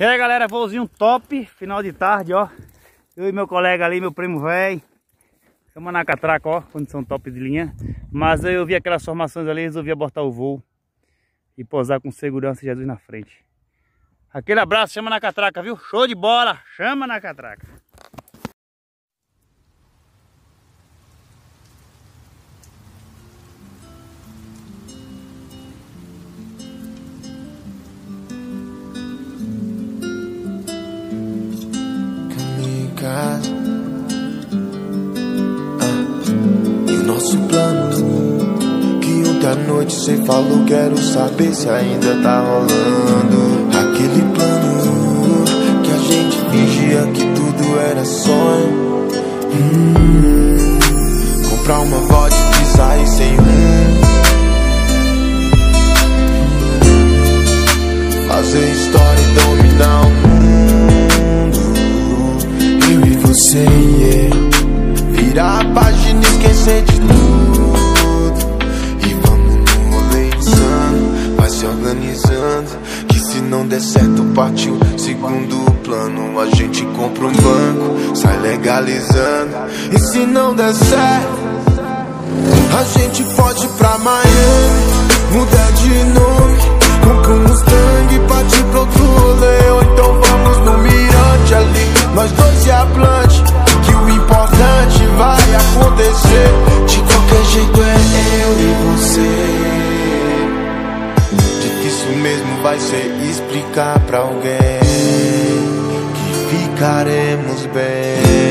E aí galera, voozinho top, final de tarde, ó. Eu e meu colega ali, meu primo velho. Estamos na catraca, ó, condição top de linha. Mas eu vi aquelas formações ali, resolvi abortar o voo. E posar com segurança Jesus na frente. Aquele abraço, chama na catraca, viu? Show de bola, chama na catraca. Ontem noite cê falou, quero saber se ainda tá rolando. Aquele plano que a gente fingia que tudo era sonho. Hum, comprar uma vodka e sair sem rumo. Se organizando. Que se não der certo, partiu. Segundo plano, a gente compra um banco. Sai legalizando. E se não der certo, a gente pode ir pra Miami. Mudar de nome. Compra um Mustang, partir pro outro Ou então vamos no mirante ali Nós dois e a plante Que o importante vai acontecer De qualquer jeito é eu e você Difícil mesmo vai ser explicar pra alguém Que ficaremos bem